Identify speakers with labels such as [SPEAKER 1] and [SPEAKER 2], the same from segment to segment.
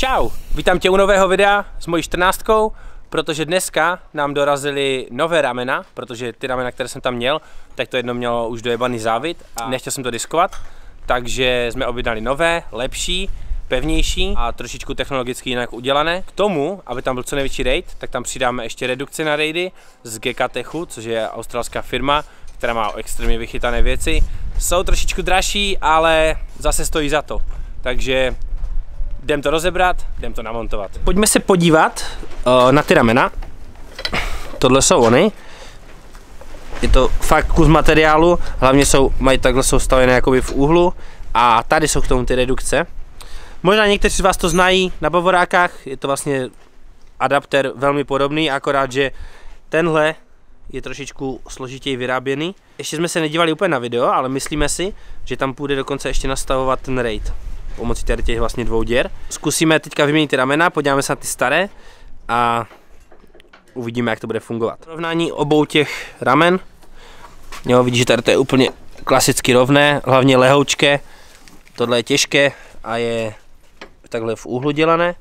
[SPEAKER 1] Čau, vítám tě u nového videa s mojí 14, protože dneska nám dorazily nové ramena, protože ty ramena, které jsem tam měl, tak to jedno mělo už dojebaný závit a nechtěl jsem to diskovat, takže jsme objednali nové, lepší, pevnější a trošičku technologicky jinak udělané. K tomu, aby tam byl co největší raid, tak tam přidáme ještě redukci na raidy z GK Techu, což je australská firma, která má extrémně vychytané věci. Jsou trošičku dražší, ale zase stojí za to. Takže jdem to rozebrat, jdem to namontovat. Pojďme se podívat uh, na ty ramena. Tohle jsou oni. Je to fakt kus materiálu, hlavně jsou, mají takhle jsou stavené jakoby v úhlu a tady jsou k tomu ty redukce. Možná někteří z vás to znají na bavorákách, je to vlastně adapter velmi podobný, akorát, že tenhle je trošičku složitěji vyráběný. Ještě jsme se nedívali úplně na video, ale myslíme si, že tam půjde dokonce ještě nastavovat ten raid pomocí tady těch vlastně dvou děr. Zkusíme teďka vyměnit ty ramena, podíváme se na ty staré a uvidíme, jak to bude fungovat. Rovnání obou těch ramen. Jo, vidíš, že tady to je úplně klasicky rovné, hlavně lehoučké. Tohle je těžké a je takhle v úhlu dělané.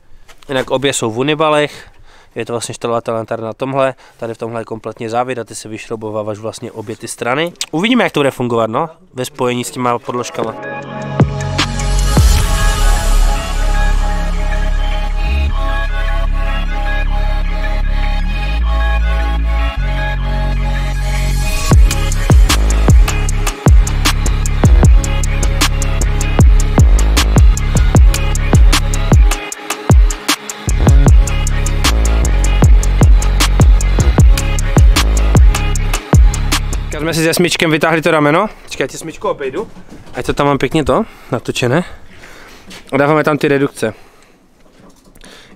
[SPEAKER 1] Jinak obě jsou v unibalech, je to vlastně štelovatelná tady na tomhle, tady v tomhle je kompletně závěr a ty se vyšroubováváš vlastně obě ty strany. Uvidíme, jak to bude fungovat, no, ve spojení s těma podložkama. Jsme si se smyčkem vytáhli to rameno. Počkej, já ti smyčku obejdu. Ať to tam mám pěkně to, natočené. A dáváme tam ty redukce.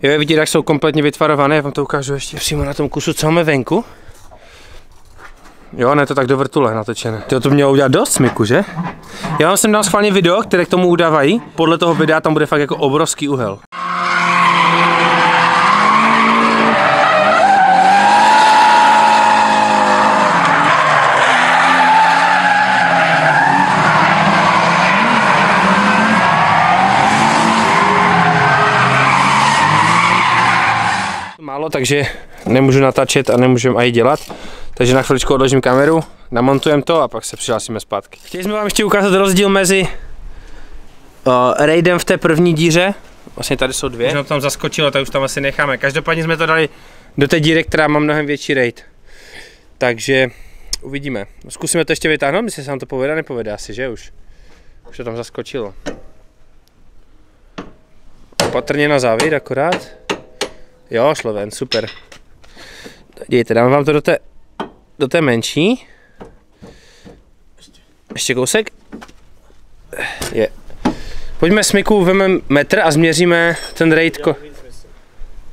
[SPEAKER 1] Jo, je vidět, jak jsou kompletně vytvarované, já vám to ukážu ještě přímo na tom kusu, co máme venku. Jo, ne to tak do vrtule natočené. Ty to mělo udělat dost smyku, že? Já vám jsem dal schválně video, které k tomu udávají. Podle toho videa tam bude fakt jako obrovský úhel. Málo, takže nemůžu natáčet a nemůžeme ani dělat. Takže na chviličku odložím kameru, namontujeme to a pak se přihlásíme zpátky. Chtěli jsme vám ještě ukázat rozdíl mezi uh, raidem v té první díře. Vlastně tady jsou dvě. Už tam zaskočilo, tak už tam asi necháme. Každopádně jsme to dali do té díry, která má mnohem větší raid. Takže uvidíme. Zkusíme to ještě vytáhnout, myslím, že se nám to povede, nepovede asi, že už? Už to tam zaskočilo. Opatrně na závěr akorát. Jo, šlo ven, super. Dejte, dám vám to do té, do té menší. Ještě kousek. Je. Pojďme smyku, vememe metr a změříme ten rejtko.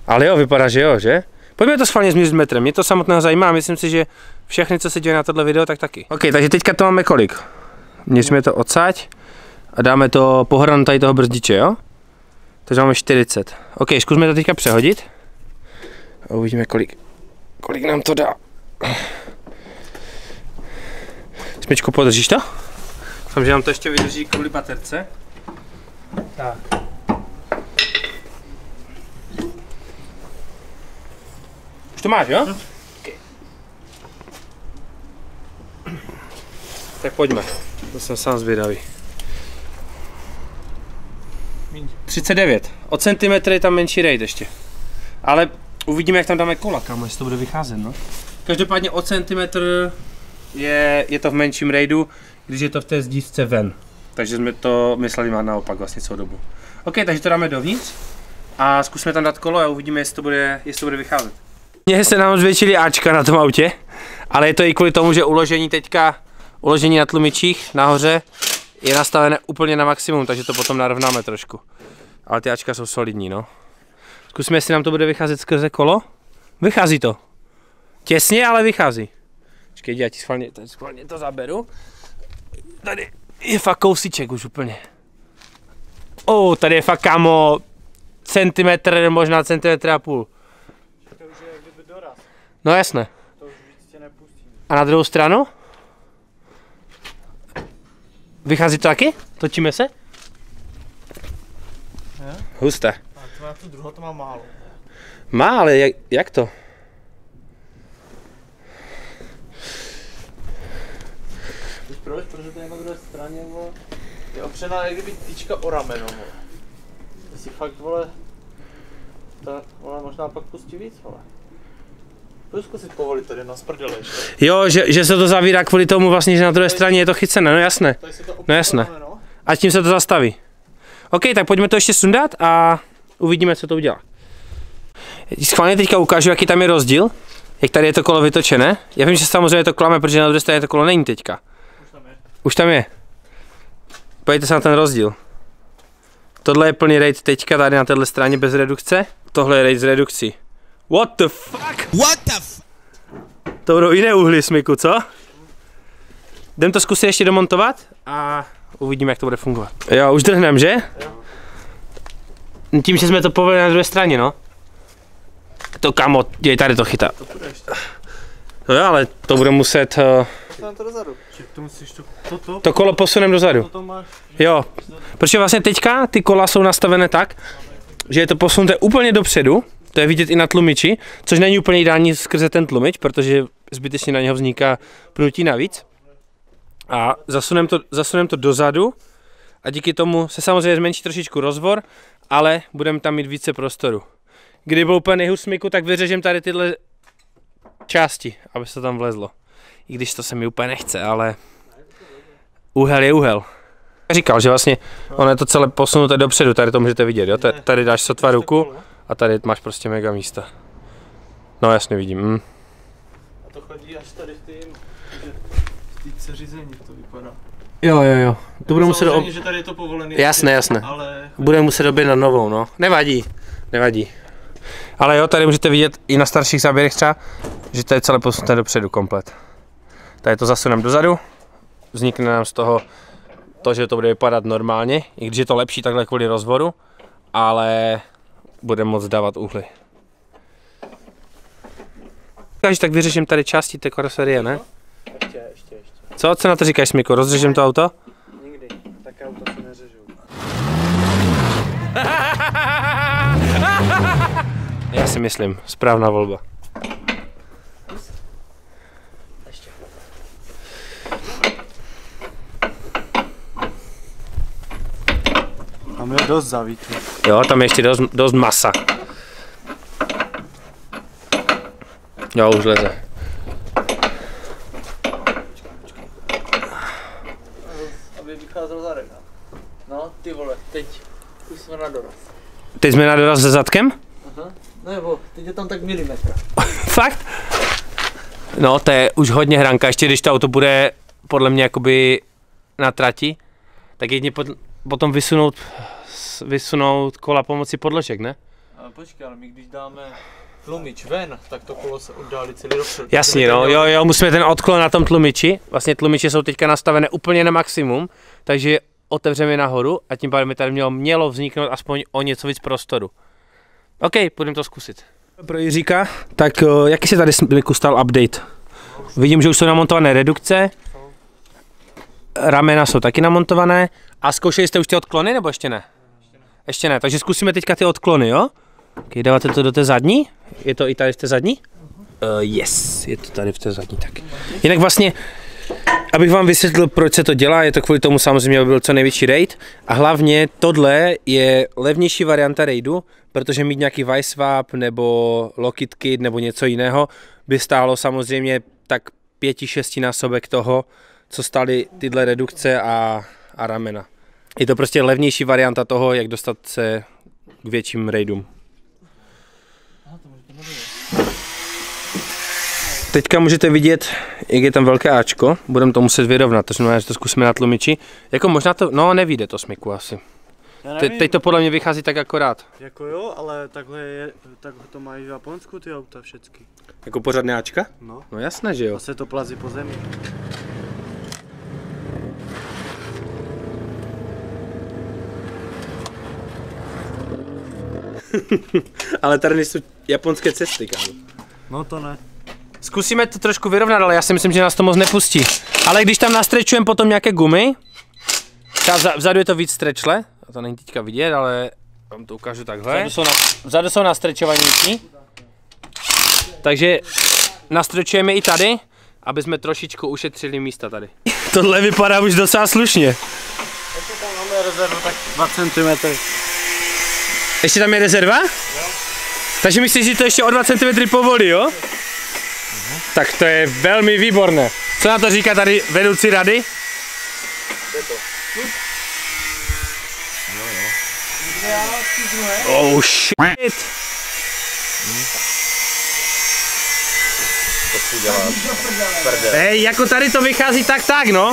[SPEAKER 1] Ale jo, vypadá, že jo, že? Pojďme to schválně změřit metrem, mě to samotného zajímá, myslím si, že všechny, co se děje na tohle video, tak taky. Ok, takže teďka to máme kolik? Měříme to odsaď a dáme to pohranu tady toho brzdiče, jo? Takže máme 40. Ok, zkusme to teďka přehodit. A uvidíme, kolik, kolik nám to dá. Smyčku, podržíš to? Doufám, že nám to ještě vydrží kvůli baterce. Tak. Už to máš, jo? Hm. Okay. Tak pojďme. To jsem sám zvědavý. 39. O centimetr je tam menší rejt ještě. Ale Uvidíme, jak tam dáme kola, kam jestli to bude vycházet, no. Každopádně o centimetr je, je to v menším raidu, když je to v té zdívce ven. Takže jsme to mysleli má naopak vlastně celou dobu. OK, takže to dáme dovnitř a zkusíme tam dát kolo a uvidíme, jestli to bude, jestli to bude vycházet. Mně se nám zvětšili Ačka na tom autě, ale je to i kvůli tomu, že uložení teďka, uložení na tlumičích nahoře je nastavené úplně na maximum, takže to potom narovnáme trošku. Ale ty Ačka jsou solidní, no. Zkusíme, jestli nám to bude vycházet skrze kolo. Vychází to. Těsně, ale vychází. Počkej, já ti schválně, tady schválně to zaberu. Tady je fakt kousíček už úplně. O, oh, tady je fakt kámo centimetr, možná centimetr a půl.
[SPEAKER 2] To už je kdyby doraz.
[SPEAKER 1] No jasné.
[SPEAKER 2] To už víc tě nepustí.
[SPEAKER 1] A na druhou stranu? Vychází to taky? Točíme se?
[SPEAKER 2] Je?
[SPEAKER 1] Husté.
[SPEAKER 2] To má tu druhou, to má málo.
[SPEAKER 1] Má, ale jak, jak to?
[SPEAKER 2] Víš proč? Protože to je na druhé straně, vole. Je opřená jak kdyby tyčka o rameno, vole. Ty si fakt, vole, to, vole, možná pak pustí víc, vole. Půjdu zkusit povolit tady na sprdele ještě.
[SPEAKER 1] Jo, že, že se to zavírá kvůli tomu vlastně, že na druhé straně je to chycené, no jasné. No jasné.
[SPEAKER 2] rameno.
[SPEAKER 1] A tím se to zastaví. OK, tak pojďme to ještě sundat a uvidíme, co to udělá. Schválně teďka ukážu, jaký tam je rozdíl. Jak tady je to kolo vytočené. Já vím, že samozřejmě to klame, protože na druhé straně to kolo není teďka.
[SPEAKER 2] Už tam je.
[SPEAKER 1] Už tam je. Pojďte se na ten rozdíl. Tohle je plný raid teďka tady na téhle straně bez redukce. Tohle je raid s redukcí. What the fuck?
[SPEAKER 3] What the f-
[SPEAKER 1] To budou jiné uhly, Smyku, co? Jdem to zkusit ještě domontovat a uvidíme, jak to bude fungovat. Jo, už drhnem, že? Tím, že jsme to povedli na druhé straně, no. To kamo, děj, tady to chytá. No jo, ale to bude muset, uh,
[SPEAKER 2] to dozadu. Že to musíš to, toto,
[SPEAKER 1] to kolo posunem dozadu.
[SPEAKER 2] máš.
[SPEAKER 1] Jo, protože vlastně teďka ty kola jsou nastavené tak, že je to posunuté úplně dopředu, to je vidět i na tlumiči, což není úplně ideální skrze ten tlumič, protože zbytečně na něho vzniká pnutí navíc. A zasunem to, zasunem to dozadu a díky tomu se samozřejmě zmenší trošičku rozvor, ale budeme tam mít více prostoru. Kdyby byl úplně nejhůř smyku, tak vyřežem tady tyhle části, aby se tam vlezlo. I když to se mi úplně nechce, ale úhel je úhel. Říkal, že vlastně ono je to celé posunuté dopředu, tady to můžete vidět, jo? Ta- Tady dáš sotva ruku a tady máš prostě mega místa. No jasně vidím. Mm.
[SPEAKER 2] A to chodí až tady v v té seřízení to vypadá.
[SPEAKER 1] Jo, jo, jo. To bude muset ob...
[SPEAKER 2] že tady je to povolený.
[SPEAKER 1] Jasné, jasné.
[SPEAKER 2] Ale
[SPEAKER 1] Bude muset objednat novou, no. Nevadí, nevadí. Ale jo, tady můžete vidět i na starších záběrech třeba, že to je celé posunuté dopředu komplet. Tady to zasunem dozadu, vznikne nám z toho to, že to bude vypadat normálně, i když je to lepší takhle kvůli rozvoru, ale bude moc dávat uhly. Takže tak vyřeším tady části té karoserie, ne? Co, co na to říkáš, Smiko? Rozřeším to auto?
[SPEAKER 2] Nikdy. Tak auta se neřežou.
[SPEAKER 1] Já si myslím, správná volba.
[SPEAKER 2] Ještě. Tam je dost zavítů.
[SPEAKER 1] Jo, tam je ještě dost, dost masa. Jo, už leze.
[SPEAKER 2] Aby vycházel zadek. No, ty vole, teď už jsme na doraz.
[SPEAKER 1] Teď jsme na doraz se zadkem?
[SPEAKER 2] Aha. Nebo, teď je tam tak milimetr.
[SPEAKER 1] Fakt? No, to je už hodně hranka, ještě když to auto bude podle mě jakoby na trati, tak jedně pod, potom vysunout, vysunout kola pomocí podložek, ne?
[SPEAKER 2] A počkej, ale my když dáme tlumič ven, tak to kolo se oddálí celý dopředu.
[SPEAKER 1] Jasně, no, jo, jo, musíme ten odklon na tom tlumiči, vlastně tlumiče jsou teďka nastavené úplně na maximum, takže otevřeme je nahoru a tím pádem by tady mělo, mělo vzniknout aspoň o něco víc prostoru. OK, půjdeme to zkusit. Pro Jiříka, tak uh, jaký se tady Smiliku stal update? Vidím, že už jsou namontované redukce, ramena jsou taky namontované a zkoušeli jste už ty odklony nebo ještě ne? Ještě ne, takže zkusíme teďka ty odklony, jo? Okay, dáváte to do té zadní? Je to i tady v té zadní? Uh, yes, je to tady v té zadní tak. Jinak vlastně, abych vám vysvětlil, proč se to dělá, je to kvůli tomu samozřejmě, aby byl co největší raid a hlavně tohle je levnější varianta raidu, protože mít nějaký vice swap nebo Lockheed Kit nebo něco jiného by stálo samozřejmě tak pěti, šesti násobek toho, co stály tyhle redukce a, a ramena. Je to prostě levnější varianta toho, jak dostat se k větším raidům. Teďka můžete vidět, jak je tam velké Ačko, budeme to muset vyrovnat, to znamená, že to zkusíme na tlumiči. Jako možná to, no nevíde to smyku asi. Te, teď to podle mě vychází tak akorát.
[SPEAKER 2] Jako jo, ale takhle, je, takhle to mají v Japonsku ty auta všechny.
[SPEAKER 1] Jako pořádné Ačka?
[SPEAKER 2] No.
[SPEAKER 1] No jasné, že jo.
[SPEAKER 2] A se to plazí po zemi.
[SPEAKER 1] Ale tady nejsou japonské cesty, kámo.
[SPEAKER 2] No to ne.
[SPEAKER 1] Zkusíme to trošku vyrovnat, ale já si myslím, že nás to moc nepustí. Ale když tam nastrečujeme potom nějaké gumy, třeba vza- vzadu je to víc strečle, a to není teďka vidět, ale Vám to ukážu takhle. Vzadu jsou, na, vzadu jsou nastrečovaníky. Takže nastrečujeme i tady, aby jsme trošičku ušetřili místa tady. Tohle vypadá už docela slušně.
[SPEAKER 2] Ještě tam máme rezervu tak 2 cm.
[SPEAKER 1] Ještě tam je rezerva? Takže myslíš, že to ještě o 2 cm povolí, jo? Tak to je velmi výborné. Co na to říká tady vedoucí rady? Oh shit. Hej, jako tady to vychází tak tak, no.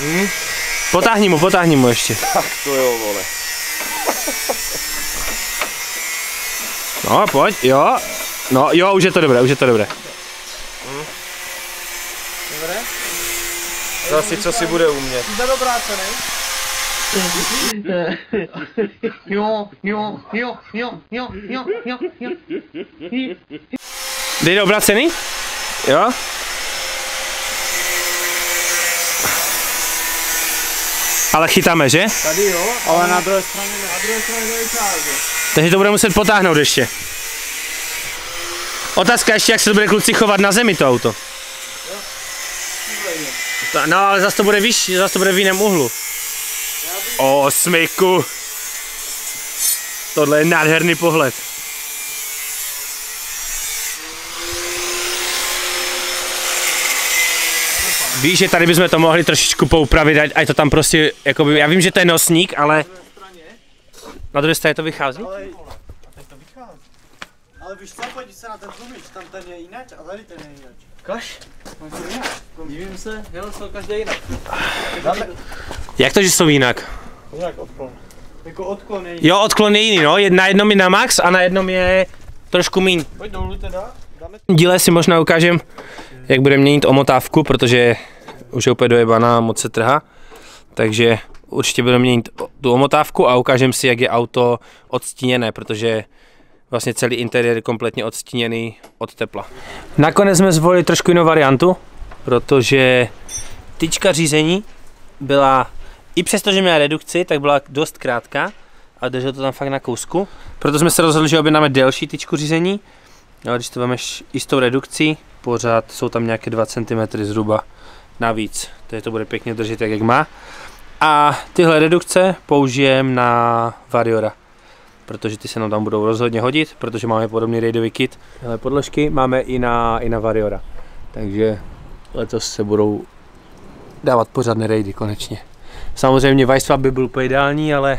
[SPEAKER 1] Hm? Potáhni mu, potáhni mu ještě.
[SPEAKER 2] To jo, vole.
[SPEAKER 1] No, pojď, jo. No, jo, už je to dobré, už je to dobré.
[SPEAKER 2] Dobré?
[SPEAKER 3] Zase co si bude umět.
[SPEAKER 2] Jde dobrá, co ne?
[SPEAKER 4] Jo, jo, jo, jo, jo, jo, jo, jo.
[SPEAKER 1] Jde do obracený? Jo? Ale chytáme, že?
[SPEAKER 2] Tady jo, ale na druhé straně. Na druhé straně.
[SPEAKER 1] Takže to bude muset potáhnout ještě. Otázka ještě, jak se to bude kluci chovat na zemi to auto. To- No ale zase to bude vyšší, zase to bude v jiném úhlu. O, smyku. Tohle je nádherný pohled. Víš, že tady bychom to mohli trošičku poupravit, ať, ať to tam prostě, jakoby, já vím, že to je nosník, ale na druhé straně to vychází.
[SPEAKER 5] Ale, to vychází. Ale víš co, pojď se na ten tlumič, tam ten je jinak a tady ten je jinak.
[SPEAKER 2] Kaš? Divím se, jo, jsou každý jinak.
[SPEAKER 1] Jak to, že jsou jinak?
[SPEAKER 5] Jinak odklon. Jako odklon je jinak.
[SPEAKER 1] Jo, odklon je jiný, no. Na jednom je na max a na jednom je trošku míň.
[SPEAKER 5] Pojď dolů teda, dáme
[SPEAKER 1] díle si možná ukážem, jak budeme měnit omotávku, protože už je úplně dojebaná, moc se trhá. Takže určitě budeme měnit tu omotávku a ukážem si, jak je auto odstíněné, protože vlastně celý interiér je kompletně odstíněný od tepla. Nakonec jsme zvolili trošku jinou variantu, protože tyčka řízení byla, i přesto, že měla redukci, tak byla dost krátká a držel to tam fakt na kousku. Proto jsme se rozhodli, že objednáme delší tyčku řízení, No, když to vemeš i s tou redukcí, pořád jsou tam nějaké 2 cm zhruba navíc. Takže to bude pěkně držet jak má. A tyhle redukce použijem na Variora, protože ty se nám tam budou rozhodně hodit, protože máme podobný raidový kit. Tyhle podložky máme i na, i na Variora. Takže letos se budou dávat pořádné raidy konečně. Samozřejmě Weisswap by byl úplně ideální, ale,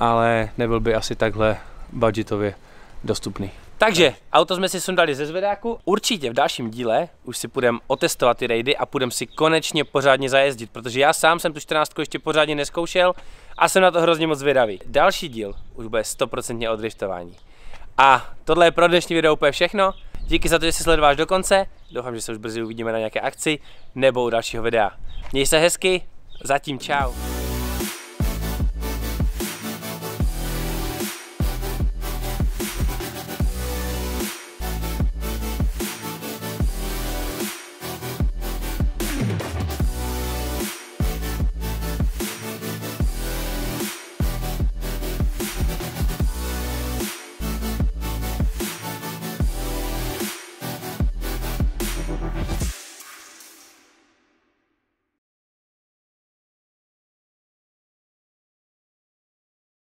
[SPEAKER 1] ale nebyl by asi takhle budgetově dostupný. Takže, auto jsme si sundali ze zvedáku. Určitě v dalším díle už si půjdeme otestovat ty raidy a půjdeme si konečně pořádně zajezdit, protože já sám jsem tu 14 ještě pořádně neskoušel a jsem na to hrozně moc zvědavý. Další díl už bude 100% o driftování. A tohle je pro dnešní video úplně všechno. Díky za to, že jsi sledováš do konce. Doufám, že se už brzy uvidíme na nějaké akci nebo u dalšího videa. Měj se hezky, zatím čau.